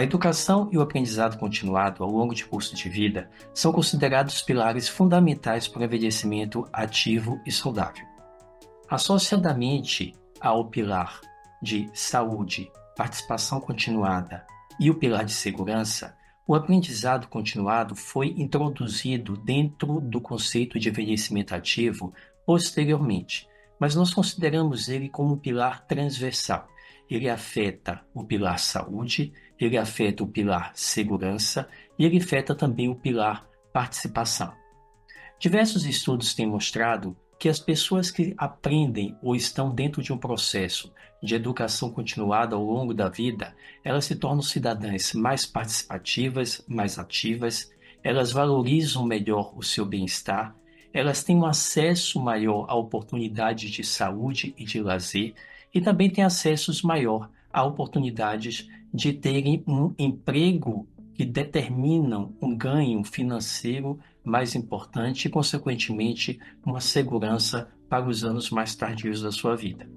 A educação e o aprendizado continuado ao longo de curso de vida são considerados pilares fundamentais para o envelhecimento ativo e saudável. Associadamente ao pilar de saúde, participação continuada e o pilar de segurança, o aprendizado continuado foi introduzido dentro do conceito de envelhecimento ativo posteriormente, mas nós consideramos ele como um pilar transversal. Ele afeta o pilar saúde, ele afeta o pilar segurança e ele afeta também o pilar participação. Diversos estudos têm mostrado que as pessoas que aprendem ou estão dentro de um processo de educação continuada ao longo da vida, elas se tornam cidadãs mais participativas, mais ativas, elas valorizam melhor o seu bem-estar, elas têm um acesso maior a oportunidades de saúde e de lazer e também têm acessos maior a oportunidades de terem um emprego que determinam um ganho financeiro mais importante e, consequentemente, uma segurança para os anos mais tardios da sua vida.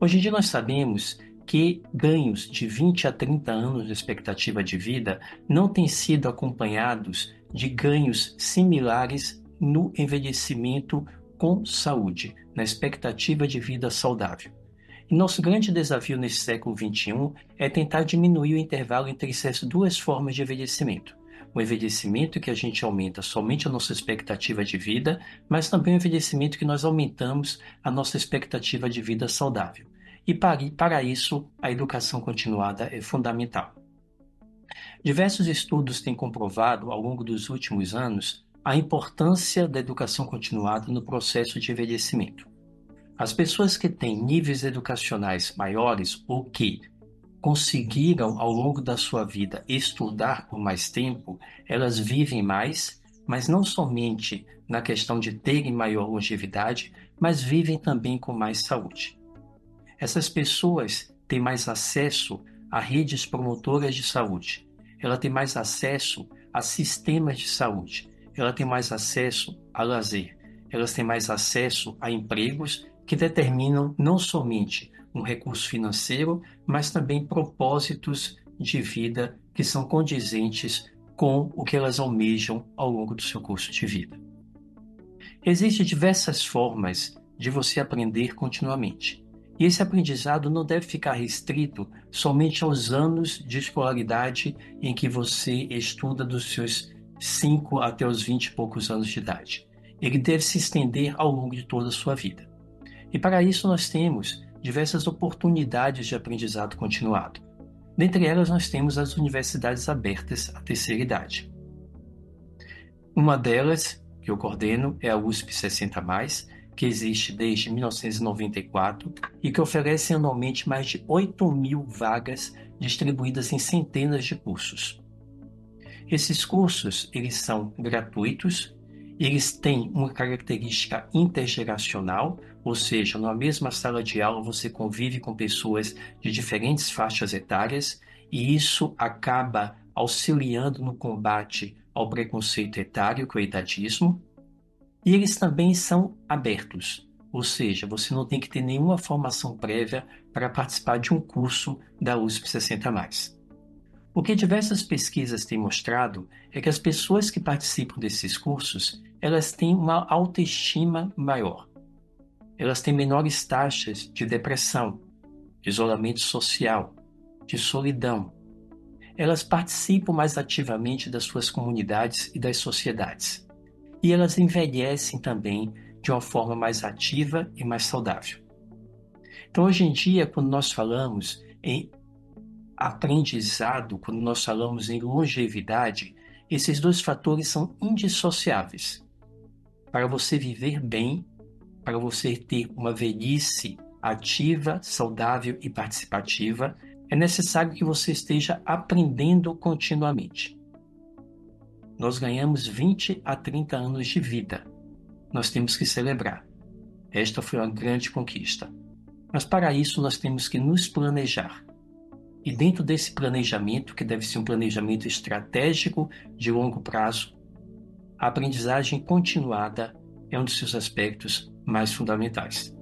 Hoje em dia, nós sabemos que ganhos de 20 a 30 anos de expectativa de vida não têm sido acompanhados de ganhos similares no envelhecimento com saúde, na expectativa de vida saudável. E nosso grande desafio nesse século XXI é tentar diminuir o intervalo entre essas duas formas de envelhecimento. O envelhecimento que a gente aumenta somente a nossa expectativa de vida, mas também o envelhecimento que nós aumentamos a nossa expectativa de vida saudável. E para, para isso, a educação continuada é fundamental. Diversos estudos têm comprovado, ao longo dos últimos anos, a importância da educação continuada no processo de envelhecimento. As pessoas que têm níveis educacionais maiores ou que conseguiram ao longo da sua vida estudar por mais tempo, elas vivem mais, mas não somente na questão de terem maior longevidade, mas vivem também com mais saúde. Essas pessoas têm mais acesso a redes promotoras de saúde, ela tem mais acesso a sistemas de saúde, ela tem mais acesso a lazer, elas têm mais acesso a empregos que determinam não somente um recurso financeiro, mas também propósitos de vida que são condizentes com o que elas almejam ao longo do seu curso de vida. Existem diversas formas de você aprender continuamente. E esse aprendizado não deve ficar restrito somente aos anos de escolaridade em que você estuda dos seus 5 até os 20 e poucos anos de idade. Ele deve se estender ao longo de toda a sua vida. E para isso nós temos diversas oportunidades de aprendizado continuado. Dentre elas, nós temos as universidades abertas à terceira idade. Uma delas, que eu coordeno, é a USP 60, que existe desde 1994 e que oferece anualmente mais de 8 mil vagas distribuídas em centenas de cursos. Esses cursos eles são gratuitos eles têm uma característica intergeracional, ou seja, na mesma sala de aula você convive com pessoas de diferentes faixas etárias e isso acaba auxiliando no combate ao preconceito etário, que é o idadismo. E eles também são abertos, ou seja, você não tem que ter nenhuma formação prévia para participar de um curso da USP 60+. O que diversas pesquisas têm mostrado é que as pessoas que participam desses cursos, elas têm uma autoestima maior. Elas têm menores taxas de depressão, de isolamento social, de solidão. Elas participam mais ativamente das suas comunidades e das sociedades. E elas envelhecem também de uma forma mais ativa e mais saudável. Então, hoje em dia, quando nós falamos em aprendizado, quando nós falamos em longevidade, esses dois fatores são indissociáveis para você viver bem, para você ter uma velhice ativa, saudável e participativa, é necessário que você esteja aprendendo continuamente. Nós ganhamos 20 a 30 anos de vida. Nós temos que celebrar. Esta foi uma grande conquista. Mas para isso nós temos que nos planejar. E dentro desse planejamento, que deve ser um planejamento estratégico de longo prazo, a aprendizagem continuada é um dos seus aspectos mais fundamentais.